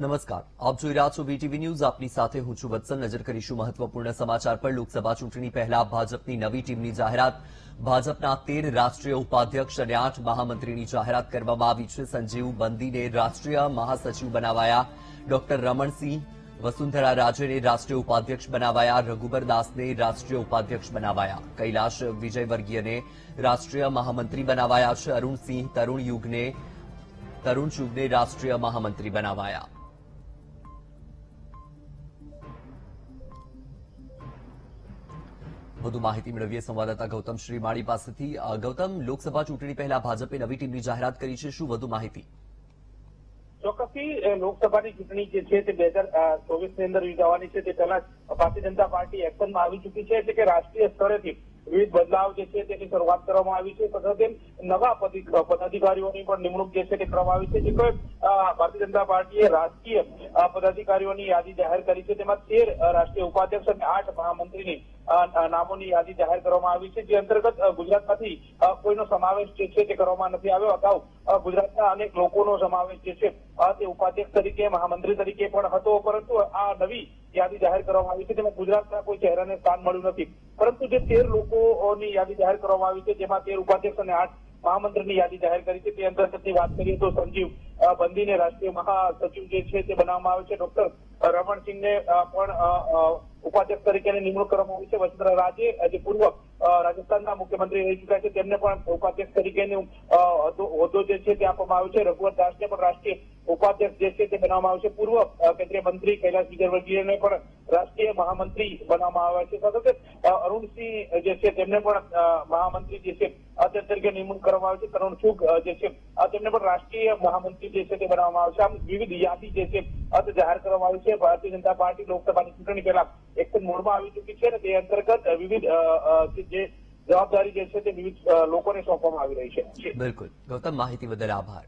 નમસ્કાર. આપ જોઈ રહ્યા છો વીટીવી ન્યૂઝ આપની સાથે હું છું વત્સલ. નજર કરીશું મહત્વપૂર્ણ સમાચાર પર. લોકસભા ચૂંટણી પહેલા ભાજપની નવી ટીમની જાહેરાત. ભાજપના તેર રાષ્ટ્રીય ઉપાધ્યક્ષ અને આઠ મહામંત્રીની જાહેરાત કરવામાં આવી છે. સંજીવ બંદીને રાષ્ટ્રીય મહાસચિવ બનાવાયા. ડોક્ટર રમણસિંહ વસુંધરા રાજેને રાષ્ટ્રીય ઉપાધ્યક્ષ બનાવાયા. રઘુબર દાસને રાષ્ટ્રીય ઉપાધ્યક્ષ બનાવાયા. કૈલાશ વિજયવર્ગીયને રાષ્ટ્રીય મહામંત્રી બનાવાયા છે. અરુણસિંહ તરુણ યુગને તરુણ ચુગને રાષ્ટ્રીય મહામંત્રી બનાવાયા. વધુ માહિતી મેળવીએ સંવાદદાતા ગૌતમ શ્રીમાળી પાસેથી. ગૌતમ, લોકસભા ચૂંટણી પહેલા ભાજપે નવી ટીમની જાહેરાત કરી છે. શું વધુ માહિતી? ચોક્કસથી લોકસભાની ચૂંટણી જે છે તે બે હજાર ચોવીસની અંદર યોજાવાની છે. તે પહેલા ભારતીય જનતા પાર્ટી એક્શનમાં આવી ચૂકી છે. એટલે કે રાષ્ટ્રીય સ્તરેથી વિવિધ બદલાવ જે છે તેની શરૂઆત કરવામાં આવી છે. તથા નવા પદાધિકારીઓની પણ નિમણૂક જે છે તે કરવામાં આવી છે. જે કોઈ ભારતીય જનતા પાર્ટીએ રાજકીય પદાધિકારીઓની યાદી જાહેર કરી છે. તેમાં તેર રાષ્ટ્રીય ઉપાધ્યક્ષ અને આઠ મહામંત્રીની નામોની યાદી જાહેર કરવામાં આવી છે. જે અંતર્ગત ગુજરાતમાંથી કોઈનો સમાવેશ જે છે તે કરવામાં નથી આવ્યો. અગાઉ ગુજરાતના અનેક લોકોનો સમાવેશ જે છે તે ઉપાધ્યક્ષ તરીકે, મહામંત્રી તરીકે પણ હતો. પરંતુ આ નવી યાદી જાહેર કરવામાં આવી છે. તેમાં ગુજરાતના કોઈ ચહેરાને સ્થાન મળ્યું નથી. પરંતુ જે તેર લોકોની યાદી જાહેર કરવામાં આવી છે, જેમાં તેર ઉપાધ્યક્ષ અને આઠ મહામંત્રીની યાદી જાહેર કરી છે, તે અંતર્ગતની વાત કરીએ તો સંજીવ બંદીને રાષ્ટ્રીય મહાસચિવ જે છે તે બનાવવામાં આવે છે. ડોક્ટર રમણસિંહને પણ ઉપાધ્યક્ષ તરીકેની નિમણૂક કરવામાં આવી છે. વસુંધરા રાજે, જે પૂર્વ રાજસ્થાનના મુખ્યમંત્રી રહી ચૂક્યા છે, તેમને પણ ઉપાધ્યક્ષ તરીકેનો હોદ્દો જે છે તે આપવામાં આવ્યો છે. રઘુવર દાસને પણ રાષ્ટ્રીય ઉપાધ્યક્ષ જે છે તે બનાવવામાં આવ્યો છે. પૂર્વ કેન્દ્રીય મંત્રી કૈલાશ વિજયવર્ગીયને પણ રાષ્ટ્રીય મહામંત્રી બનાવવામાં આવ્યા છે. સાથે અરુણસિંહ જે છે તેમને પણ મહામંત્રી જે છે અધ્યક્ષ તરીકે નિમણૂક કરવામાં આવી છે. તરુણ ચુગ જે છે તેમને પણ રાષ્ટ્રીય મહામંત્રી જે છે તે બનાવવામાં આવશે આમ વિવિધ યાદી જે છે અ, જાહેર કરવામાં આવી છે. ભારતીય જનતા પાર્ટી લોકસભાની ચૂંટણી પહેલા એક્શન મોડમાં આવી ચૂકી છે અને તે અંતર્ગત વિવિધ જે જવાબદારી જે છે તે વિવિધ લોકોને સોંપવામાં આવી રહી છે. બિલકુલ. ગૌતમ માહિતી બદલ આભાર.